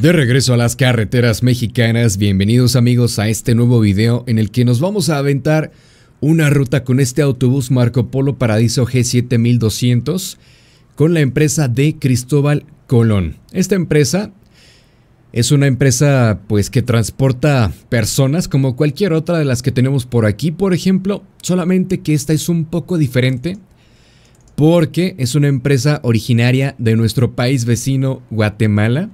De regreso a las carreteras mexicanas, bienvenidos amigos a este nuevo video en el que nos vamos a aventar una ruta con este autobús Marco Polo Paradiso G7200 con la empresa de Cristóbal Colón. Esta empresa es una empresa pues que transporta personas como cualquier otra de las que tenemos por aquí, por ejemplo, solamente que esta es un poco diferente porque es una empresa originaria de nuestro país vecino Guatemala.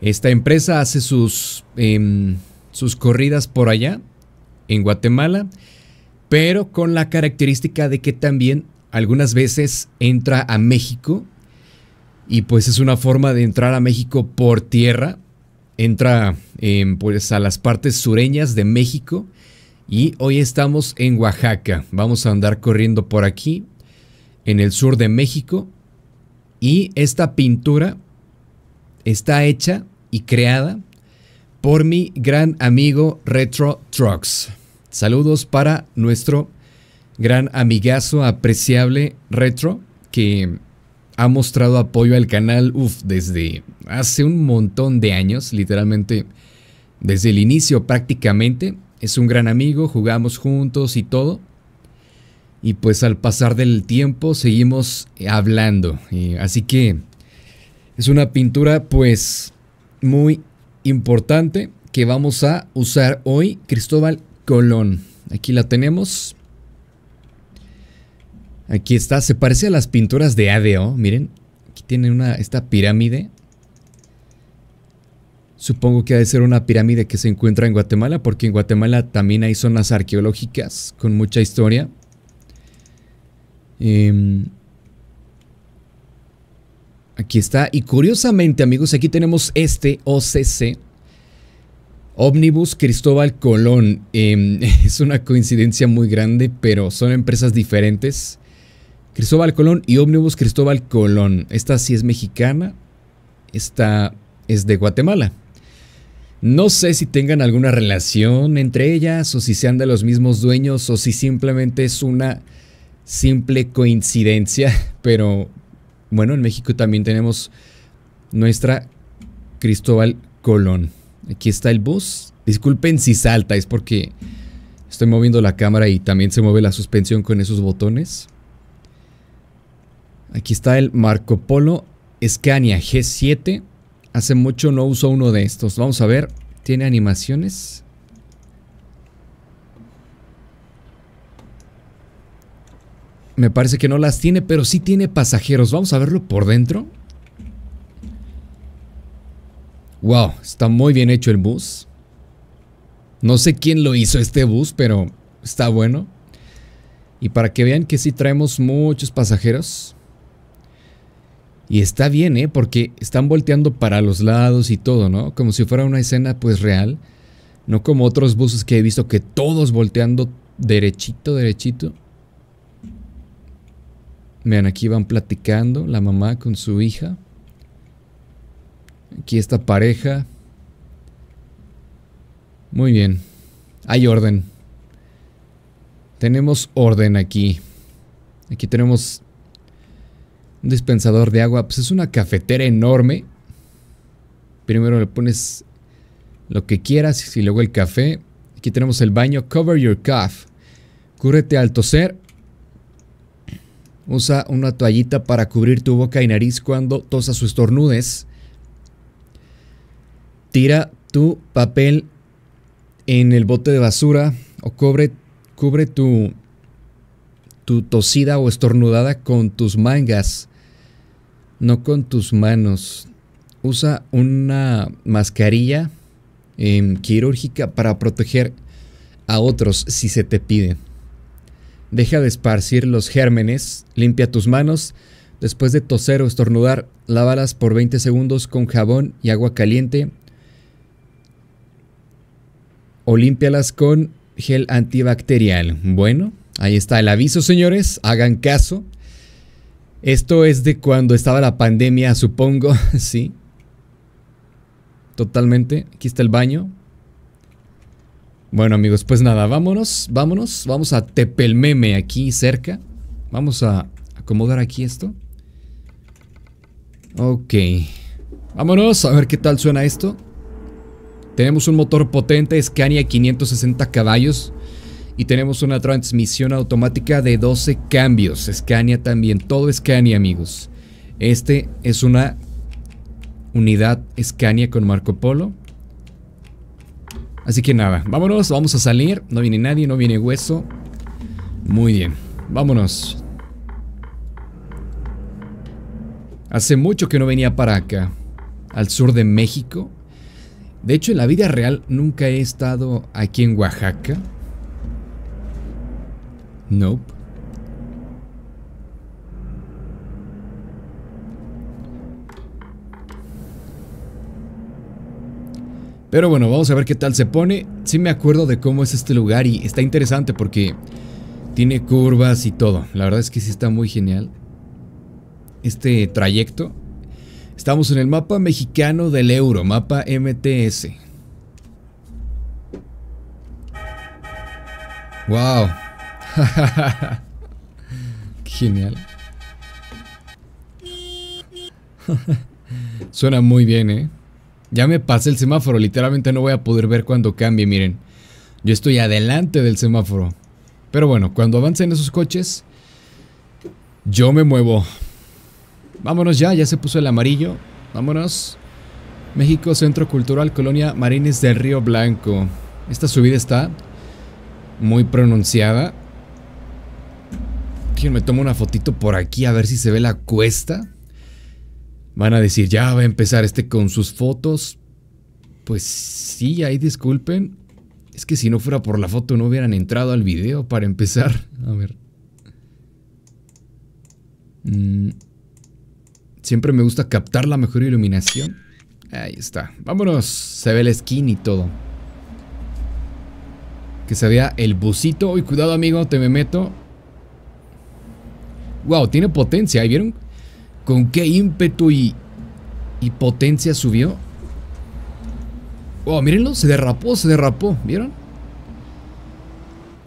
Esta empresa hace sus, em, sus corridas por allá, en Guatemala, pero con la característica de que también algunas veces entra a México y pues es una forma de entrar a México por tierra. Entra em, pues a las partes sureñas de México y hoy estamos en Oaxaca. Vamos a andar corriendo por aquí en el sur de México y esta pintura está hecha y creada por mi gran amigo Retro Trucks. Saludos para nuestro gran amigazo apreciable Retro que ha mostrado apoyo al canal uf, desde hace un montón de años, literalmente desde el inicio prácticamente. Es un gran amigo, jugamos juntos y todo. Y pues al pasar del tiempo seguimos hablando. así que es una pintura pues muy importante que vamos a usar hoy. Cristóbal Colón. Aquí la tenemos. Aquí está. Se parece a las pinturas de ADO. Miren. Aquí tiene una, esta pirámide. Supongo que ha de ser una pirámide que se encuentra en Guatemala, porque en Guatemala también hay zonas arqueológicas con mucha historia. Em, aquí está. Y curiosamente, amigos, aquí tenemos este OCC. Omnibus Cristóbal Colón. Em, es una coincidencia muy grande, pero son empresas diferentes. Cristóbal Colón y Omnibus Cristóbal Colón. Esta sí es mexicana. Esta es de Guatemala. No sé si tengan alguna relación entre ellas o si sean de los mismos dueños o si simplemente es una simple coincidencia, pero bueno, en México también tenemos nuestra Cristóbal Colón. Aquí está el bus. Disculpen si salta, es porque estoy moviendo la cámara y también se mueve la suspensión con esos botones. Aquí está el Marco Polo Scania G7. Hace mucho no uso uno de estos. Vamos a ver. Tiene animaciones. Me parece que no las tiene, pero sí tiene pasajeros. Vamos a verlo por dentro. Wow, está muy bien hecho el bus. No sé quién lo hizo este bus, pero está bueno. Y para que vean que sí traemos muchos pasajeros. Y está bien, ¿eh? Porque están volteando para los lados y todo, ¿no? Como si fuera una escena pues real. No como otros buses que he visto que todos volteando derechito, derechito. Vean, aquí van platicando la mamá con su hija. Aquí esta pareja. Muy bien. Hay orden. Tenemos orden aquí. Aquí tenemos un dispensador de agua. Pues es una cafetera enorme. Primero le pones lo que quieras y luego el café. Aquí tenemos el baño. Cover your cough. Cúrete al toser Usa una toallita para cubrir tu boca y nariz cuando tosas o estornudes. Tira tu papel en el bote de basura o cubre, tu, tu tosida o estornudada con tus mangas, no con tus manos. Usa una mascarilla em, quirúrgica para proteger a otros si se te pide. Deja de esparcir los gérmenes, limpia tus manos, después de toser o estornudar, lávalas por 20 segundos con jabón y agua caliente o límpialas con gel antibacterial. Bueno, ahí está el aviso, señores, hagan caso. Esto es de cuando estaba la pandemia, supongo, sí. Totalmente. Aquí está el baño. Bueno amigos, pues nada, vámonos, vámonos, vamos a Tepelmeme aquí cerca. Vamos a acomodar aquí esto. Ok. Vámonos a ver qué tal suena esto. Tenemos un motor potente Scania 560 caballos y tenemos una transmisión automática de 12 cambios. Scania también, todo Scania amigos. Este es una unidad Scania con Marco Polo. Así que nada, vámonos, vamos a salir. No viene nadie, no viene hueso. Muy bien, vámonos. Hace mucho que no venía para acá, al sur de México. De hecho, en la vida real nunca he estado aquí en Oaxaca. Nope. Pero bueno, vamos a ver qué tal se pone. Sí me acuerdo de cómo es este lugar y está interesante porque tiene curvas y todo. La verdad es que sí está muy genial. Este trayecto Estamos en el mapa mexicano del euro, mapa MTS. Wow. Genial. Suena muy bien, ¿eh? Ya me pasé el semáforo, literalmente no voy a poder ver cuando cambie, miren. Yo estoy adelante del semáforo. Pero bueno, cuando avancen esos coches, yo me muevo. Vámonos ya, ya se puso el amarillo. Vámonos. México Centro Cultural Colonia Marines del Río Blanco. Esta subida está muy pronunciada. Quiero me tomo una fotito por aquí a ver si se ve la cuesta. Van a decir, ya va a empezar este con sus fotos. Pues sí, ahí disculpen. Es que si no fuera por la foto no hubieran entrado al video para empezar. A ver. Mmm... Siempre me gusta captar la mejor iluminación. Ahí está. Vámonos. Se ve el skin y todo. Que se vea el busito. Uy, cuidado amigo, te me meto. Wow, tiene potencia. ¿Vieron? Con qué ímpetu y, potencia subió. Wow, mírenlo. Se derrapó, se derrapó. ¿Vieron?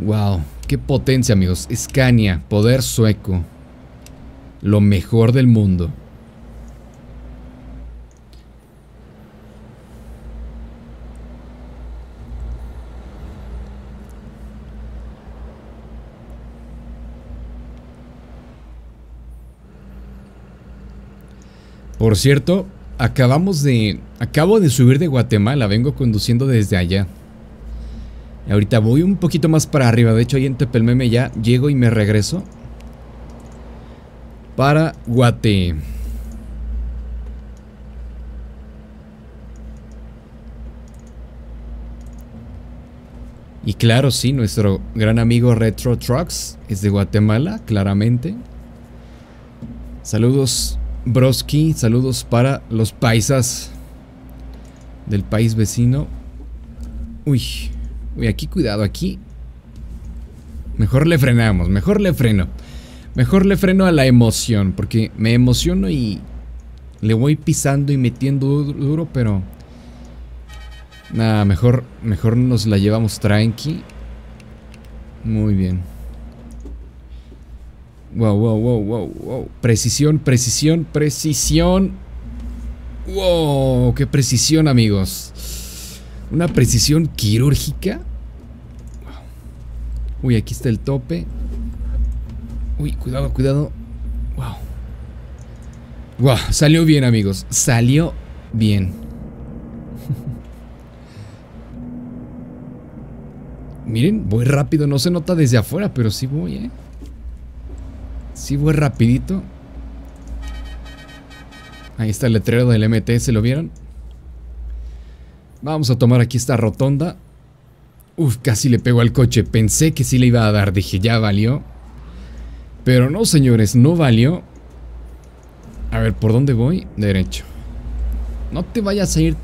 Wow, qué potencia amigos. Scania, poder sueco. Lo mejor del mundo. Por cierto, acabamos de... Acabo de subir de Guatemala, vengo conduciendo desde allá. Ahorita voy un poquito más para arriba, de hecho ahí en Tepelmeme ya llego y me regreso. Para Guate. Y claro, sí, nuestro gran amigo Retro Trucks es de Guatemala, claramente. Saludos Broski, saludos para los paisas del país vecino. Uy, uy, aquí cuidado, aquí. Mejor le frenamos, mejor le freno. Mejor le freno a la emoción, porque me emociono y le voy pisando y metiendo duro, pero... Nada, mejor, mejor nos la llevamos tranqui. Muy bien. Wow, wow, wow, wow, wow. Precisión, precisión, precisión. Wow, qué precisión, amigos. Una precisión quirúrgica. Uy, aquí está el tope. Uy, cuidado, cuidado. Wow. Wow, salió bien, amigos. Salió bien. Miren, voy rápido. No se nota desde afuera, pero sí voy, eh. Sí voy rapidito. Ahí está el letrero del MT, lo vieron? Vamos a tomar aquí esta rotonda. Uf, casi le pego al coche. Pensé que sí le iba a dar. Dije, ya valió. Pero no, señores, no valió. A ver, ¿por dónde voy? Derecho. No te vayas a ir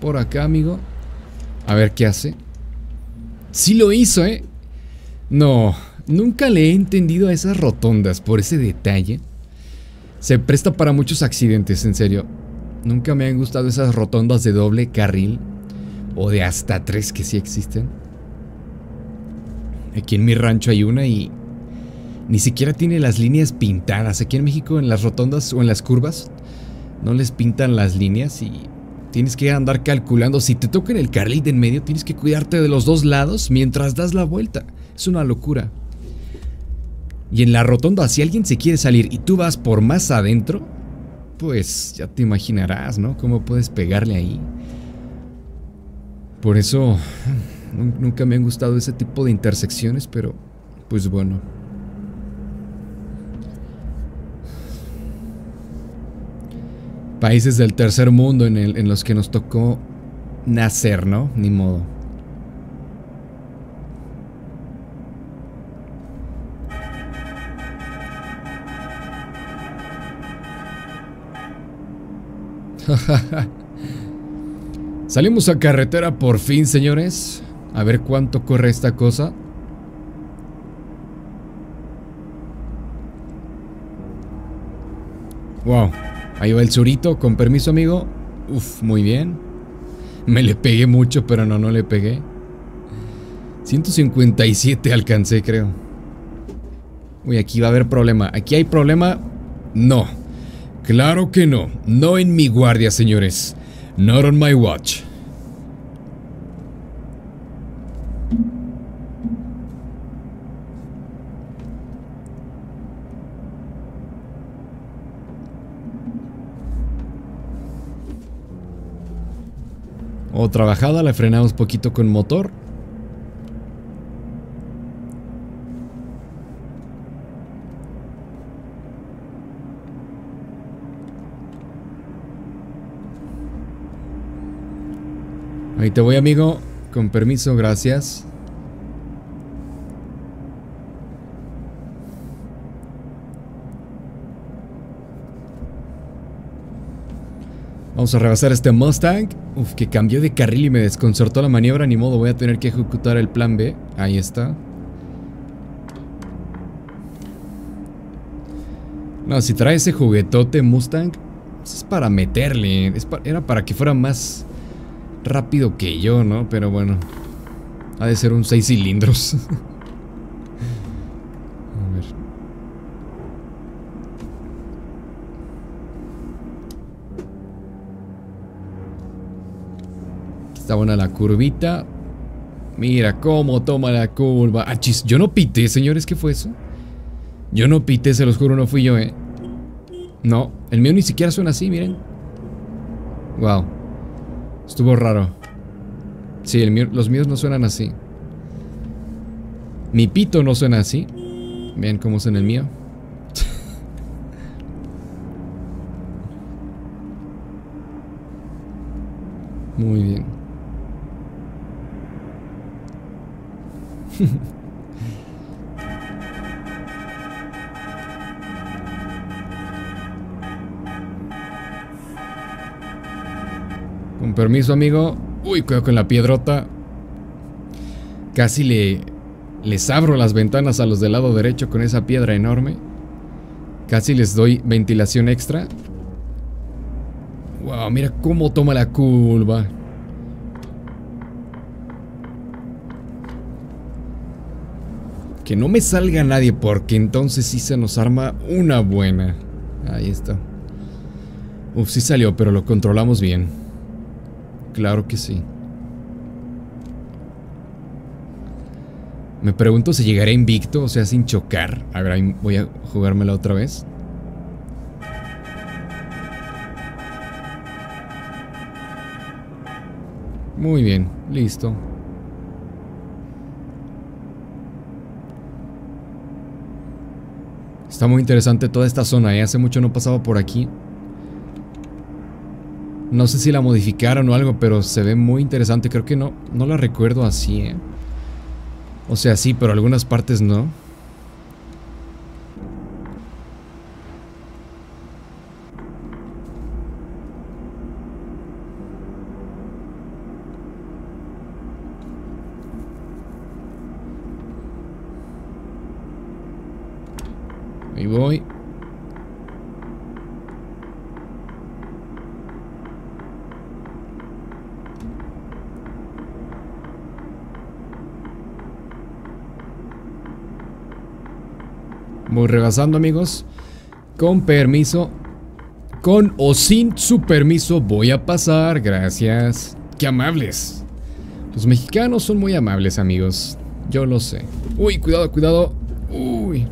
por acá, amigo. A ver qué hace. Sí lo hizo, ¿eh? No, Nunca le he entendido a esas rotondas por ese detalle. Se presta para muchos accidentes, en serio. Nunca me han gustado esas rotondas de doble carril. O de hasta tres que sí existen. Aquí en mi rancho hay una y ni siquiera tiene las líneas pintadas. Aquí en México en las rotondas o en las curvas no les pintan las líneas y tienes que andar calculando. Si te toca en el carril de en medio, tienes que cuidarte de los dos lados mientras das la vuelta. Es una locura. Y en la rotonda, si alguien se quiere salir y tú vas por más adentro, pues ya te imaginarás, ¿no? Cómo puedes pegarle ahí. Por eso nunca me han gustado ese tipo de intersecciones, pero pues bueno. Países del tercer mundo en, en los que nos tocó nacer, ¿no? Ni modo. Salimos a carretera por fin, señores. A ver cuánto corre esta cosa. Wow. Ahí va el surito. Con permiso, amigo. Uf, muy bien. Me le pegué mucho, pero no, no le pegué. 157 alcancé, creo. Uy, aquí va a haber problema. ¿Aquí hay problema? No. Claro que no. No en mi guardia, señores. Not on my watch. Otra bajada, la frenamos poquito con motor. Ahí te voy, amigo. Con permiso, gracias. Vamos a rebasar este Mustang. Uf, que cambió de carril y me desconcertó la maniobra. Ni modo, voy a tener que ejecutar el plan B. Ahí está. No, si trae ese juguetote Mustang, es para meterle. era para que fuera más rápido que yo, ¿no? Pero bueno. Ha de ser un 6 cilindros. A ver. está buena la curvita. Mira cómo toma la curva. Ah, chis, yo no pité, señores. ¿Qué fue eso? Yo no pité, se los juro, no fui yo, eh. No, el mío ni siquiera suena así, miren. Wow. Estuvo raro. Sí, los míos no suenan así. Mi pito no suena así. Vean cómo suena el mío. Muy bien. permiso, amigo. Uy, cuidado con la piedrota. Casi le, les abro las ventanas a los del lado derecho con esa piedra enorme. Casi les doy ventilación extra. Wow, mira cómo toma la curva. Que no me salga nadie porque entonces sí se nos arma una buena. Ahí está. Uf, sí salió, pero lo controlamos bien. Claro que sí. Me pregunto si llegaré invicto, o sea, sin chocar. A ver, voy a jugármela otra vez. Muy bien, listo. Está muy interesante toda esta zona, ¿eh? hace mucho no pasaba por aquí. No sé si la modificaron o algo, pero se ve muy interesante. Creo que no, no la recuerdo así, ¿eh? O sea, sí, pero algunas partes no. Ahí voy. Rebasando, amigos. Con permiso. Con o sin su permiso voy a pasar, gracias. Qué amables. Los mexicanos son muy amables, amigos. Yo lo sé. Uy, cuidado, cuidado. Uy.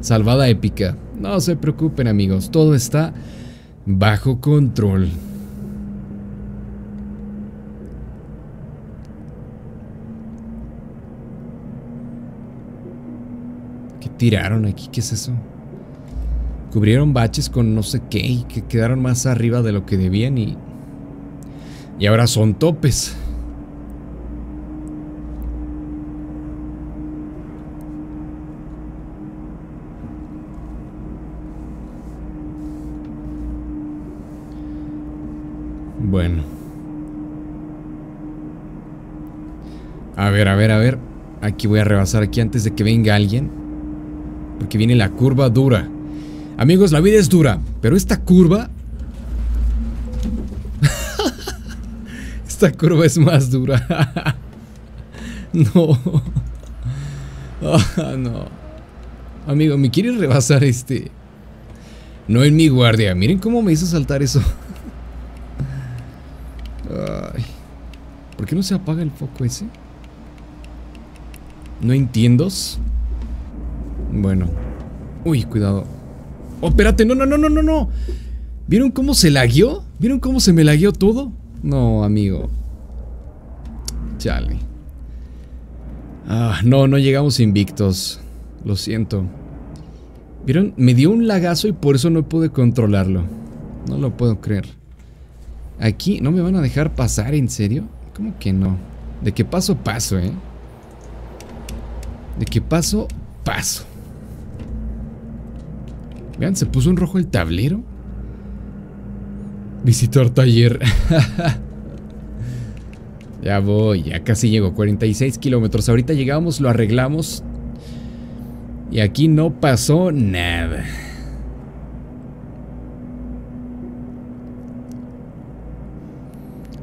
Salvada épica. No se preocupen, amigos. Todo está bajo control. ¿Qué tiraron aquí? ¿Qué es eso? Cubrieron baches con no sé qué y que quedaron más arriba de lo que debían y... Y ahora son topes. Bueno. A ver, a ver, a ver. Aquí voy a rebasar aquí antes de que venga alguien. Porque viene la curva dura. Amigos, la vida es dura. Pero esta curva... esta curva es más dura. no. Ah, no. Amigo, ¿me quieres rebasar este? No en mi guardia. Miren cómo me hizo saltar eso. Ay. ¿Por qué no se apaga el foco ese? No entiendo. Bueno. Uy, cuidado. Oh, espérate, no, no, no, no, no, no. ¿Vieron cómo se lagueó? ¿Vieron cómo se me lagueó todo? No, amigo. Chale. Ah, no, no llegamos invictos. Lo siento. ¿Vieron? Me dio un lagazo y por eso no pude controlarlo. No lo puedo creer. Aquí no me van a dejar pasar, ¿en serio? ¿Cómo que no? De qué paso, paso, ¿eh? De qué paso, paso. Vean, se puso en rojo el tablero. Visitor taller. ya voy, ya casi llego. 46 kilómetros. Ahorita llegamos, lo arreglamos. Y aquí no pasó nada.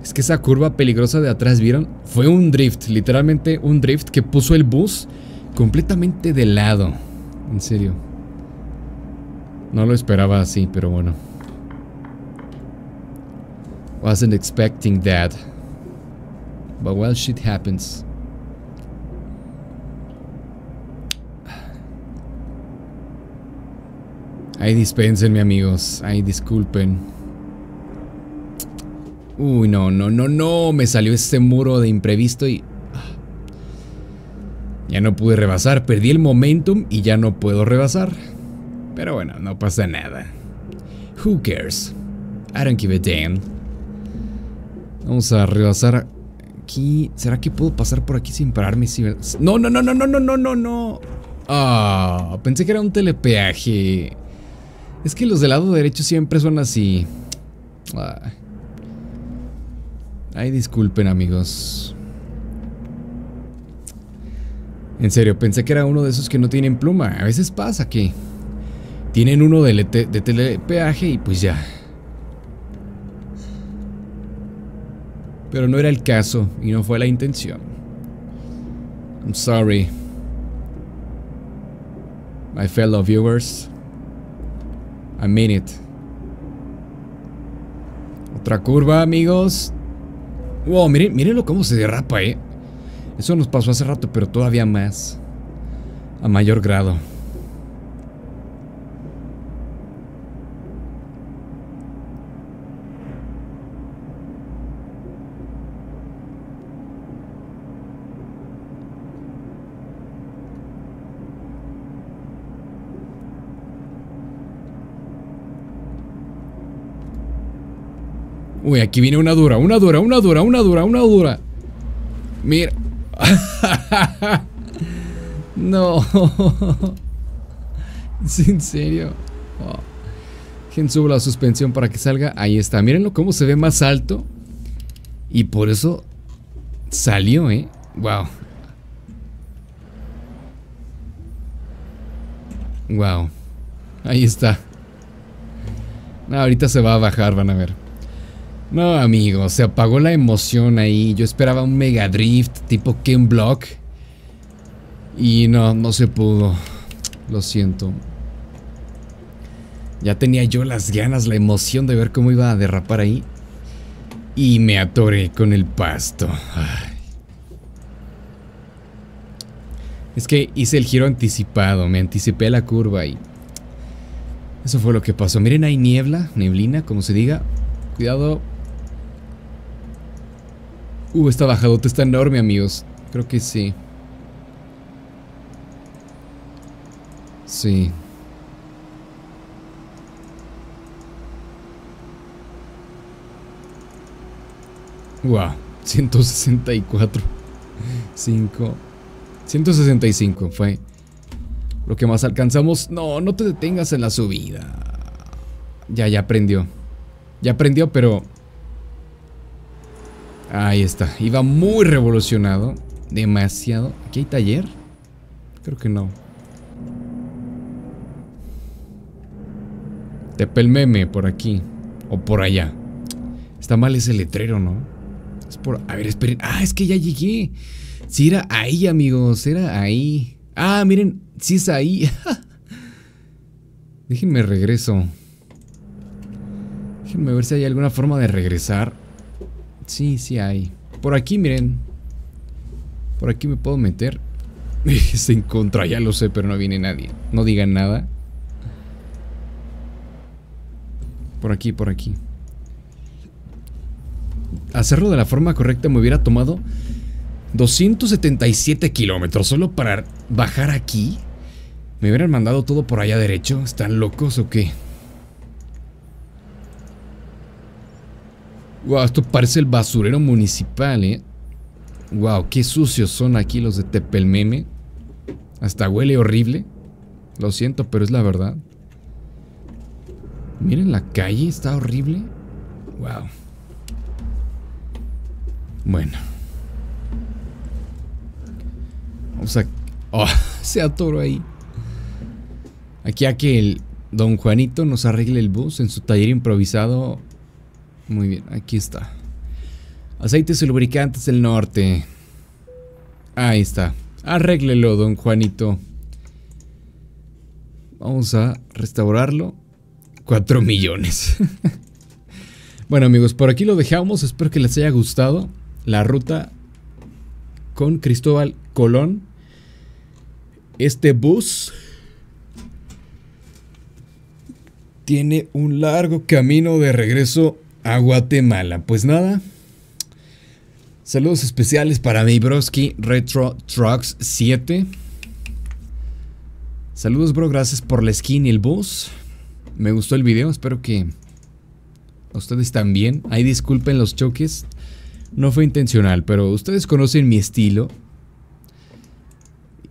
Es que esa curva peligrosa de atrás, ¿vieron? Fue un drift, literalmente un drift que puso el bus completamente de lado. En serio. No lo esperaba así, pero bueno. Wasn't expecting that. But well, shit happens. Ahí dispensenme amigos, ahí disculpen. Uy, no, no, no, no, me salió este muro de imprevisto y... Ah, ya no pude rebasar, perdí el momentum y ya no puedo rebasar. Pero bueno, no pasa nada. Who cares? I don't give a damn. Vamos a rebasar aquí. ¿Será que puedo pasar por aquí sin pararme? No, no, no, no, no, no, no, no, no. Ah, pensé que era un telepeaje. Es que los del lado derecho siempre son así. Ah. Ay, disculpen amigos. En serio, pensé que era uno de esos que no tienen pluma. A veces pasa que tienen uno de, de telepeaje y pues ya. Pero no era el caso y no fue la intención. I'm sorry. My fellow viewers. I mean it. Otra curva, amigos. Wow, miren, mírenlo cómo se derrapa, eh. Eso nos pasó hace rato, pero todavía más. A mayor grado. Uy, aquí viene una dura, una dura, una dura, una dura, una dura. Mira. no. en serio? Oh. ¿Quién sube la suspensión para que salga? Ahí está. Mírenlo cómo se ve más alto. Y por eso salió, ¿eh? Wow. Wow. Ahí está. ahorita se va a bajar, van a ver. No, amigo, se apagó la emoción ahí. Yo esperaba un Mega Drift tipo Ken Block. Y no, no se pudo. Lo siento. Ya tenía yo las ganas, la emoción de ver cómo iba a derrapar ahí. Y me atoré con el pasto. Es que hice el giro anticipado, me anticipé a la curva y... Eso fue lo que pasó. Miren, hay niebla, neblina, como se diga. Cuidado. Uh, esta bajadota está enorme, amigos. Creo que sí. Sí. Wow, 164. 5. 165 fue lo que más alcanzamos. No, no te detengas en la subida. Ya, ya aprendió. Ya aprendió, pero... Ahí está. Iba muy revolucionado. Demasiado. ¿Aquí hay taller? Creo que no. Tepelmeme por aquí. O por allá. Está mal ese letrero, ¿no? Es por... A ver, esperen. Ah, es que ya llegué. Sí, era ahí, amigos. Era ahí. Ah, miren. Sí es ahí. Déjenme regreso. Déjenme ver si hay alguna forma de regresar. Sí, sí hay. Por aquí, miren. Por aquí me puedo meter. Se encontra, ya lo sé, pero no viene nadie. No digan nada. Por aquí, por aquí. Hacerlo de la forma correcta me hubiera tomado 277 kilómetros solo para bajar aquí. ¿Me hubieran mandado todo por allá derecho? ¿Están locos o qué? Wow, esto parece el basurero municipal, ¿eh? Wow, qué sucios son aquí los de Tepelmeme. Hasta huele horrible. Lo siento, pero es la verdad. Miren la calle, está horrible. Wow. Bueno. Vamos a... Oh, se atoró ahí. Aquí a que el don Juanito nos arregle el bus en su taller improvisado. Muy bien, aquí está. Aceites y lubricantes del norte. Ahí está. Arréglelo, don Juanito. Vamos a restaurarlo. 4 millones. bueno amigos, por aquí lo dejamos. Espero que les haya gustado la ruta con Cristóbal Colón. Este bus tiene un largo camino de regreso a Guatemala. Pues nada. Saludos especiales para mi Retro Trucks 7. Saludos bro, gracias por la skin y el bus. Me gustó el video, espero que ustedes también. Ahí disculpen los choques. No fue intencional, pero ustedes conocen mi estilo.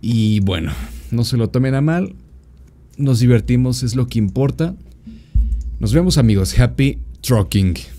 Y bueno, no se lo tomen a mal. Nos divertimos, es lo que importa. Nos vemos amigos. Happy Trucking.